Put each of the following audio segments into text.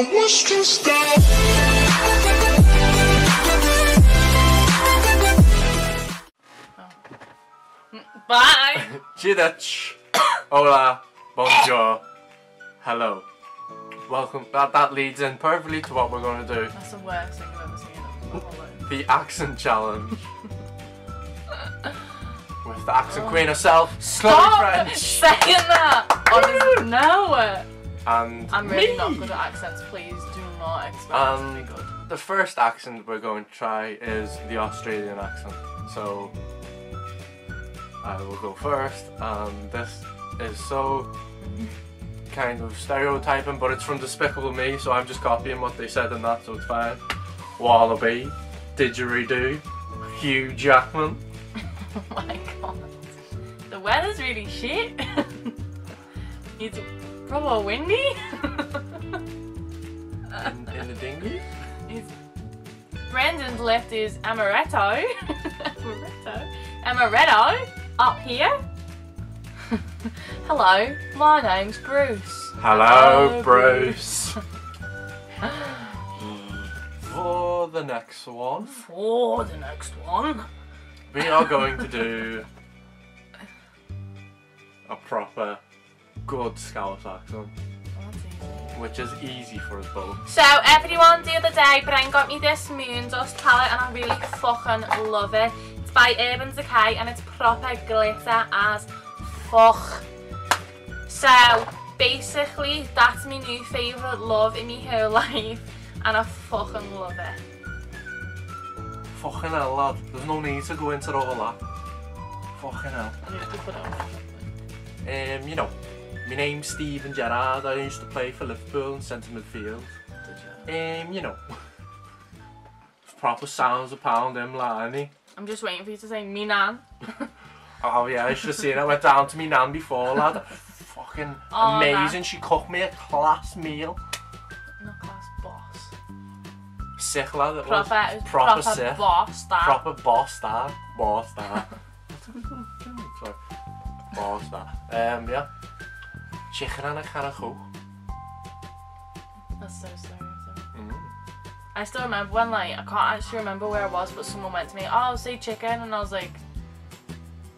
I was out. Bye. Chidach. Hola. Bonjour. Hello. Welcome. That, that leads in perfectly to what we're going to do. That's the worst thing I've ever seen. in my whole life. The accent challenge. With the accent queen herself, Stop French. saying that. Honestly, no. And I'm really me. not good at accents. Please do not expect Um, me to be good. The first accent we're going to try is the Australian accent. So I will go first, and this is so kind of stereotyping, but it's from Despicable Me, so I'm just copying what they said in that, so it's fine. Wallaby, didgeridoo, Hugh Jackman. Oh my god. The weather's really shit. it's proper windy. In, in the dinghy. It's Brendan's left is amaretto. amaretto. Amaretto up here. Hello, my name's Bruce. Hello, Hello, Bruce. Hmm, for the next one, For the next one. we are going to do a proper good scowl accent. Which is easy for us both. So, everyone, the other day, Brian got me this Moondust palette and I really fucking love it. It's by Urban Decay and it's proper glitter as fuck. So, basically, that's my new favourite love in my whole life and I fucking love it. Fucking hell, lad. There's no need to go into all that. Fucking hell. I need to put it on. Um, you know, my name's Steven Gerrard. I used to play for Liverpool in centre midfield. Um, you know, proper sounds of pound him, like, I'm just waiting for you to say me nan. Oh yeah, I should have seen it. I went down to me nan before, lad. Fucking Oh, amazing. She cooked me a class meal. Not class boss. Sick, lad. It was. Proper, it was proper proper, sick. boss that. Proper boss star. Boss. Sorry. Boss star. Um, yeah. Chicken and a can of coke. That's so stereotypical. Mm. I still remember when like I can't actually remember where I was, but someone went to me, "Oh, say chicken," and I was like,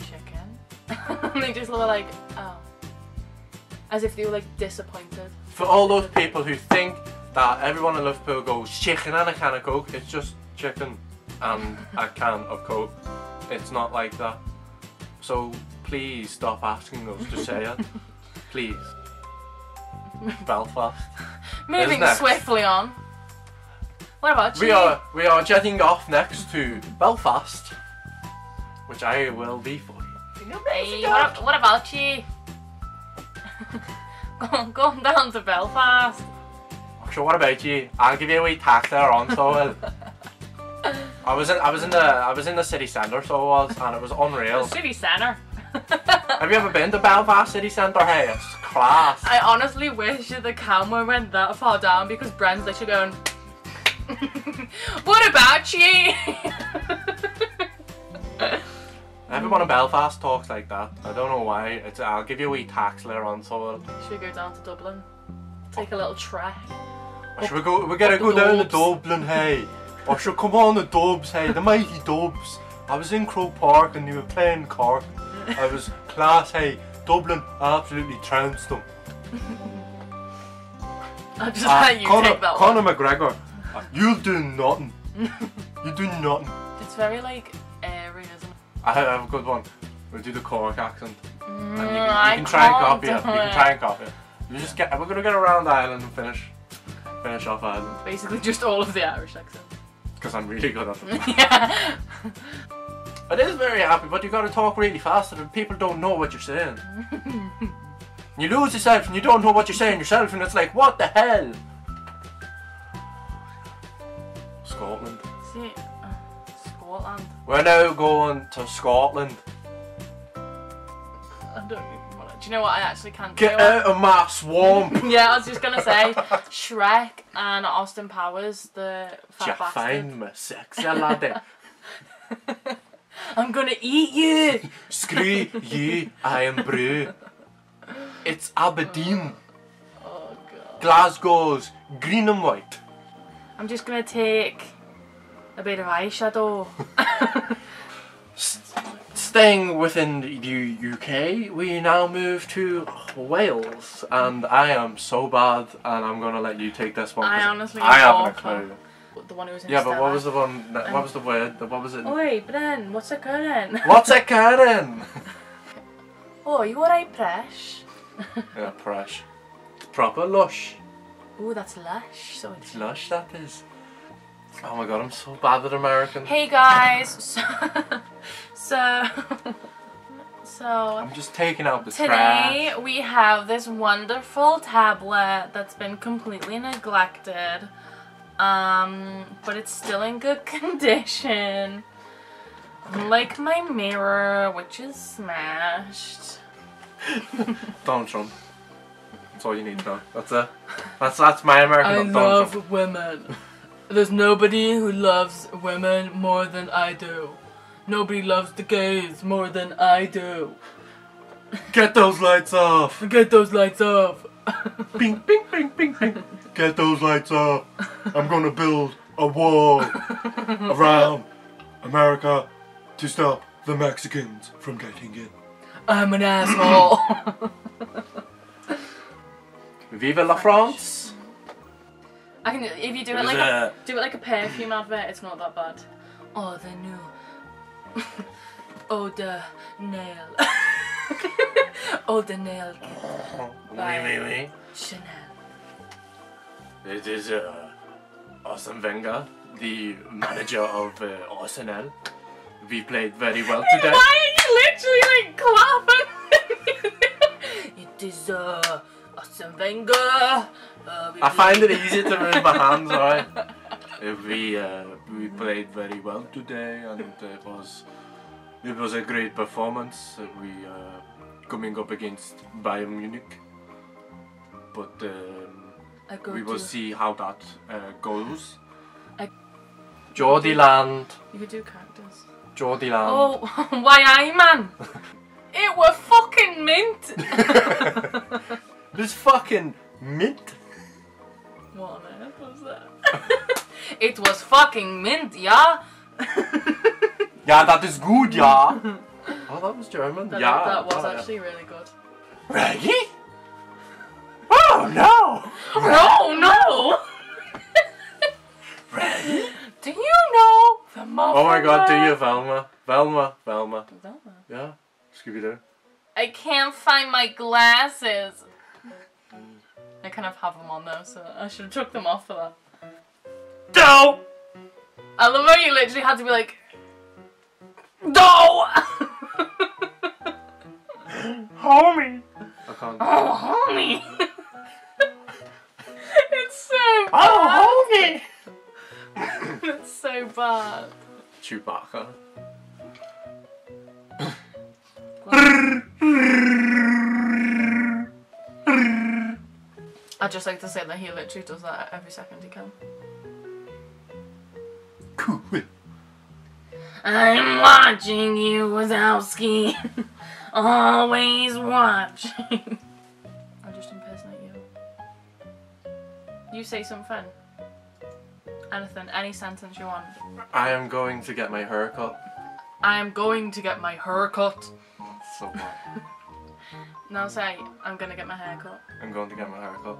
"Chicken," and they just were like, "Oh," as if they were like disappointed. For all those people who think that everyone in Liverpool goes chicken and a can of coke, it's just chicken and a can of coke. It's not like that. So please stop asking us to say it. Please. Belfast. Moving swiftly on. What about you? We are we are jetting off next to Belfast, which I will be for you. Hey, what, what about you? Go- Going down to Belfast. So what about you? I'll give you a wee tax there on so well. I was in I was in the I was in the city centre so I was and it was unreal. City centre. Have you ever been to Belfast city centre? Hey, it's class. I honestly wish the camera went that far down because Bren's literally going. what about you? Everyone in Belfast talks like that. I don't know why. It's I'll give you a wee tax later on so. Should we go down to Dublin? Take a oh. little trek. Should we go? We're gonna go down to Dublin, hey. Or should come on the Dubs, hey, the mighty Dubs. I was in Croke Park and they were playing Cork. I was class, A. Dublin absolutely trounced them. I'll just Uh, let you Conor, take that Conor one. McGregor, uh, you'll do nothing. you do nothing. It's very like airy, isn't it? I have a good one. We'll do the Cork accent. And you, can, you I can try and copy it. do You can try and copy it. We just get. We're gonna get around Ireland and finish. Finish off Ireland Basically, just all of the Irish accent. because I'm really good at it. yeah. It is very happy, but you gotta talk really fast that people don't know what you're saying. you lose yourself and you don't know what you're saying yourself, and it's like, what the hell? Scotland. See, uh, Scotland. We're now going to Scotland. I don't even want to. Do you know what I actually can't Get out of my swamp! Yeah, I was just gonna say Shrek and Austin Powers, the fat you bastard. find me sexy, laddie. I'm gonna eat you. Screw you, I am brew. It's Aberdeen. Oh god. Glasgow's green and white. I'm just gonna take a bit of eyeshadow. Staying within the UK, we now move to Wales, and I am so bad, and I'm gonna let you take this one. I honestly I haven't a awful. clue. The one who was in Yeah, but what was the one? that- What was the word? What was it? Oi, Bren, what's occurring? What's a Karen? Oh, you alright, Presh? yeah, fresh. Proper lush. Ooh, that's lush. So it's It's lush, that is. Oh my god, I'm so bad at American. Hey guys, so so so I'm just taking out the today trash. we have this wonderful tablet that's been completely neglected. Um, but it's still in good condition. Like my mirror, which is smashed. Donald Trump. That's all you need to know. That's it. That's that's my American. Donald Trump. women. There's nobody who loves women more than I do. Nobody loves the gays more than I do. Get those lights off. Get those lights off. Bing, bing, bing, bing, bing. Get those lights off. I'm gonna build a wall around America to stop the Mexicans from getting in. I'm an asshole. Vive la France. I can if you do it like a, do it like a perfume advert, it's not that bad. Oh, the new. oh, the nail. oh, the nail kit. Oui, oui, oui. Chanel. It is uh, Arsene Wenger, the manager of uh, Arsenal. We played very well today. Why are you literally like clapping? it is uh, Arsene Wenger. Uh, I find it easy to move my hands, alright? Uh, we uh, we played very well today, and it was it was a great performance. We uh, coming up against Bayern Munich, but um, we will see how that uh, goes. I- Geordie Land, You could do characters. Geordie Land. Oh, why I man? It were fucking mint. this fucking mint. what on earth was that? it was fucking mint, yeah. Yeah, that is good, yeah. oh, that was German. That, yeah, that was oh, yeah. actually really good. Reggie? Oh no! Oh no! Reggie? do you know the muffin Oh my god, do you Velma? Velma, Velma. Velma. Yeah, Scooby Doo. I can't find my glasses. I kind of have them on though, so I should have took them off for that. No! I love how you literally had to be like, no. Homie! I can't. oh, homie. it's so oh, bad. Oh, homie! It's so bad. Chewbacca. I'd just like to say that he literally does that every second he can. Cool. I'm watching you, Wazowski. Always watching. I'll just impersonate you. You say something. Fun. Anything, any sentence you want. I am going to get my hair cut. I am going to get my hair cut. That's so bad. Now say, I'm gonna get my hair cut. I'm going to get my hair cut.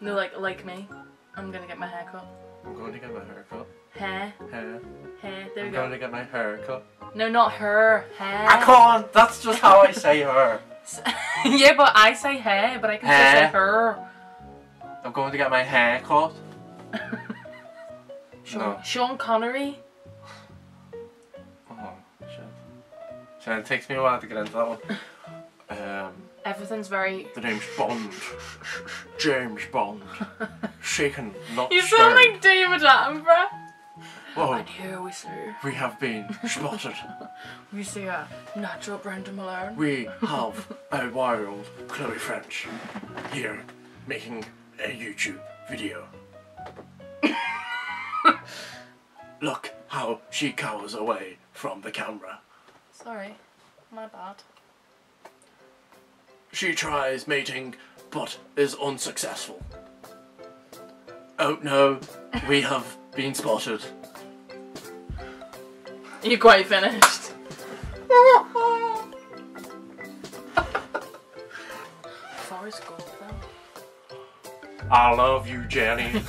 No, like like me. I'm gonna get my hair cut. I'm going to get my hair cut. Hair, Hair. hair. There we go. I'm going to get my hair cut. No, not her. Hair. I can't! That's just how I say her. yeah, but I say hair, but I can still say Hair. her. I'm going to get my hair cut. Sean, No. Sean Connery. Oh, shit. So it takes me a while to get into that one. Um, Everything's very. the name's Bond. James Bond. Shaken, not You stirred. sound like David Attenborough. Whoa, And here we see, we have been spotted. we see a natural Brendan Malone. We have a wild Chloe French here making a YouTube video. Look how she cowers away from the camera. Sorry, my bad. She tries mating but is unsuccessful. Oh no, we have been spotted. You're quite finished. Forrest Gump though. I love you, Jenny.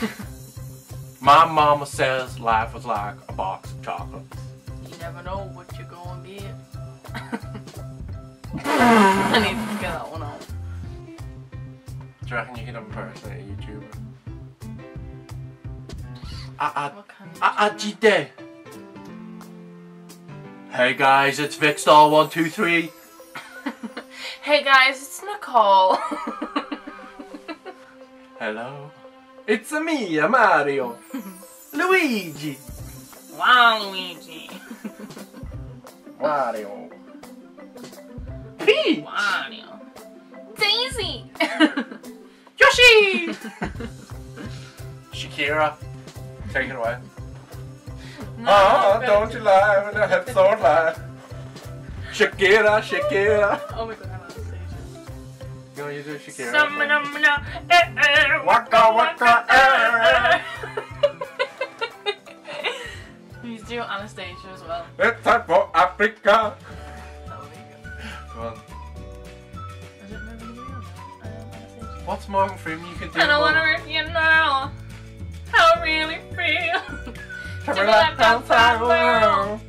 My mama says life is like a box of chocolates. You never know what you're gonna get. I need to get that one out. Do you reckon you can impersonate a YouTuber? I, I, What kind of I, I, Jide. Hey guys, it's Vikkstar123. Hey guys, it's Nicole. Hello. It's me, Mario. Luigi. wow, Luigi. Mario. Peach. Mario. Daisy. Yoshi. Shakira. Take it away. Ah, don't you lie when the hips don't lie. Shakira, Shakira. Oh my god, I'm on stage. You know you do Shakira. Summa-numma-na, eh, eh, Waka, waka, eh. He's doing Anastasia as well. It's time for Africa. That would be good. Come on. It Morgan Freeman? Um, What's Morgan Freeman you can do? I wonder more? if you know how I really feel. Turn to be left left outside outside world.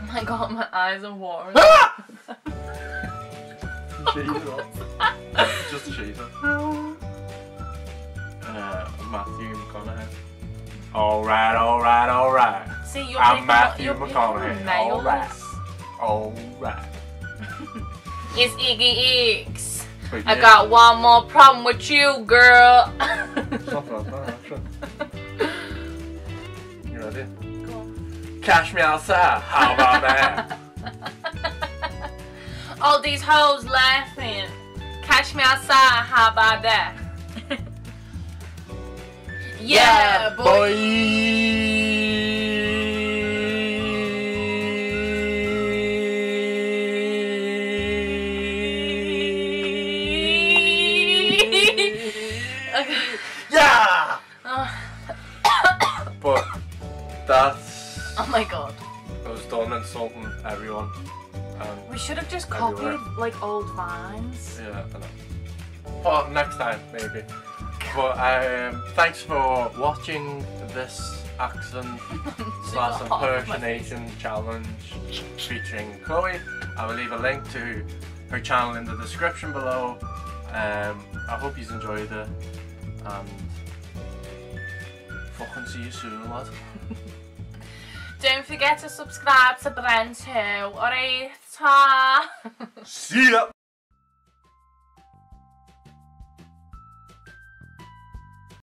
Oh my god, my eyes are warm. Ah! Jesus. Just Jesus. Uh, Matthew McConaughey. Alright, alright, alright. See, you're I'm picking, Matthew you're McConaughey. Alright. Alright. It's Iggy X. But I got one more problem with you, girl. Something like that. You ready? Cash me outside. How about that? All these hoes laughing. Catch me outside, how about that? yeah, boy. Okay. Yeah! My god. I was done insulting everyone. And We should have just Everywhere. copied like old vines. yeah, I know. Well, next time, maybe. But um, thanks for watching this accent slash impersonation challenge featuring Chloe. I will leave a link to her channel in the description below. Um, I hope you enjoyed it. And fucking see you soon, lad. Don't forget to subscribe to Brent too. Alright, ta. See ya!